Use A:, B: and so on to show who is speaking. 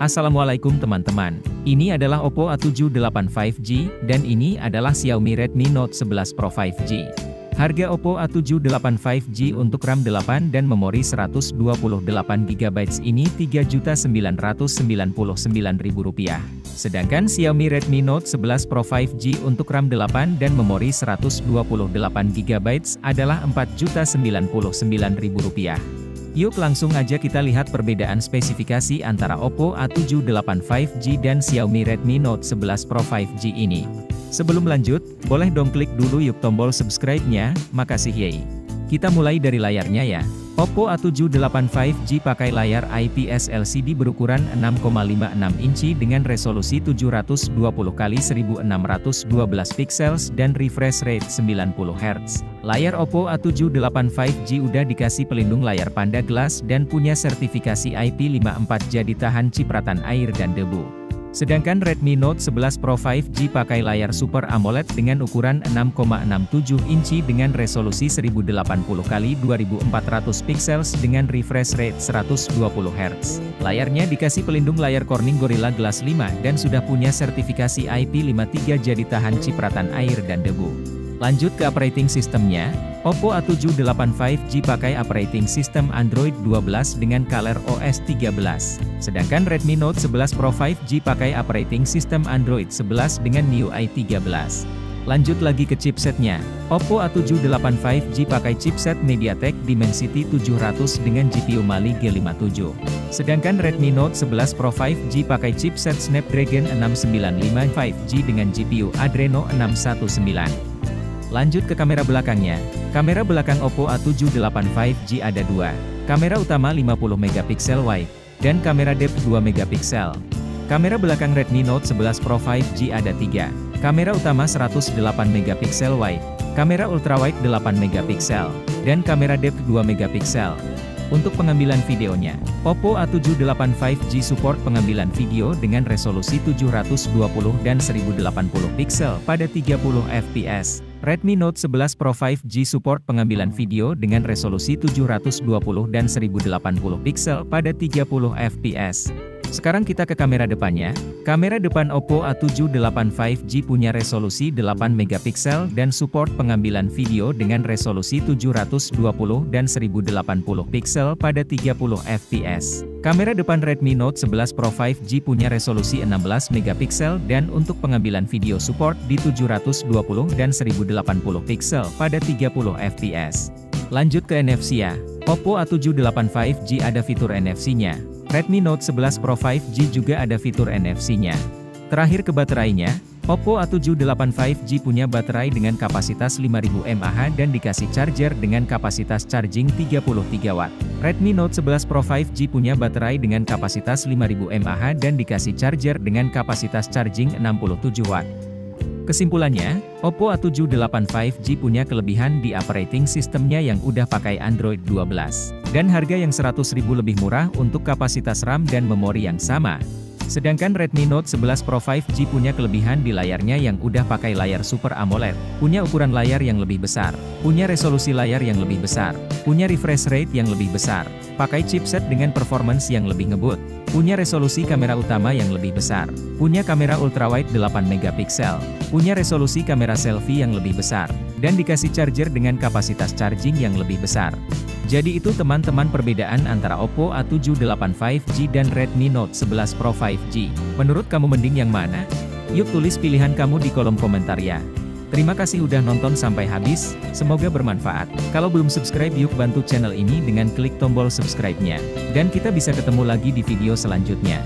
A: Assalamualaikum teman-teman, ini adalah Oppo A78 5G, dan ini adalah Xiaomi Redmi Note 11 Pro 5G. Harga Oppo A78 5G untuk RAM 8 dan memori 128GB ini Rp3.999.000. Sedangkan Xiaomi Redmi Note 11 Pro 5G untuk RAM 8 dan memori 128GB adalah Rp4.099.000. Yuk langsung aja kita lihat perbedaan spesifikasi antara Oppo A78 5G dan Xiaomi Redmi Note 11 Pro 5G ini. Sebelum lanjut, boleh dong klik dulu yuk tombol subscribe-nya, makasih yey. Kita mulai dari layarnya ya. Oppo A78 5G pakai layar IPS LCD berukuran 6,56 inci dengan resolusi 720x1612 pixels dan refresh rate 90 Hz. Layar Oppo A78 5G udah dikasih pelindung layar Panda Glass dan punya sertifikasi IP54 jadi tahan cipratan air dan debu. Sedangkan Redmi Note 11 Pro 5G pakai layar Super AMOLED dengan ukuran 6,67 inci dengan resolusi 1080x2400 pixels dengan refresh rate 120 Hz. Layarnya dikasih pelindung layar Corning Gorilla Glass 5 dan sudah punya sertifikasi IP53 jadi tahan cipratan air dan debu. Lanjut ke operating systemnya, Oppo A78 5G pakai operating system Android 12 dengan Color OS 13. Sedangkan Redmi Note 11 Pro 5G pakai operating system Android 11 dengan MIUI 13. Lanjut lagi ke chipsetnya, Oppo A78 5G pakai chipset MediaTek Dimensity 700 dengan GPU Mali G57. Sedangkan Redmi Note 11 Pro 5G pakai chipset Snapdragon 695 5G dengan GPU Adreno 619. Lanjut ke kamera belakangnya. Kamera belakang Oppo A78 5G ada dua. Kamera utama 50MP wide, dan kamera depth 2MP. Kamera belakang Redmi Note 11 Pro 5G ada tiga. Kamera utama 108MP wide, kamera ultrawide 8MP, dan kamera depth 2MP. Untuk pengambilan videonya, Oppo A78 5G support pengambilan video dengan resolusi 720 dan 1080 pixel pada 30 fps. Redmi Note 11 Pro 5G support pengambilan video dengan resolusi 720 dan 1080 pixel pada 30 fps. Sekarang kita ke kamera depannya. Kamera depan Oppo A78 5G punya resolusi 8MP dan support pengambilan video dengan resolusi 720 dan 1080 pixel pada 30 fps. Kamera depan Redmi Note 11 Pro 5G punya resolusi 16MP dan untuk pengambilan video support di 720 dan 1080 pixel pada 30 fps. Lanjut ke NFC ya. Oppo A78 5G ada fitur NFC-nya. Redmi Note 11 Pro 5G juga ada fitur NFC-nya. Terakhir ke baterainya, Oppo A78 5G punya baterai dengan kapasitas 5000 mAh dan dikasih charger dengan kapasitas charging 33 Watt. Redmi Note 11 Pro 5G punya baterai dengan kapasitas 5000 mAh dan dikasih charger dengan kapasitas charging 67 Watt. Kesimpulannya, Oppo A78 5G punya kelebihan di operating sistemnya yang udah pakai Android 12, dan harga yang 100.000 lebih murah untuk kapasitas RAM dan memori yang sama. Sedangkan Redmi Note 11 Pro 5G punya kelebihan di layarnya yang udah pakai layar Super AMOLED, punya ukuran layar yang lebih besar, punya resolusi layar yang lebih besar, punya refresh rate yang lebih besar, pakai chipset dengan performance yang lebih ngebut, punya resolusi kamera utama yang lebih besar, punya kamera ultrawide 8MP, punya resolusi kamera selfie yang lebih besar, dan dikasih charger dengan kapasitas charging yang lebih besar. Jadi itu teman-teman perbedaan antara Oppo A78 5G dan Redmi Note 11 Pro 5G. Menurut kamu mending yang mana? Yuk tulis pilihan kamu di kolom komentar ya. Terima kasih udah nonton sampai habis, semoga bermanfaat. Kalau belum subscribe yuk bantu channel ini dengan klik tombol subscribe-nya. Dan kita bisa ketemu lagi di video selanjutnya.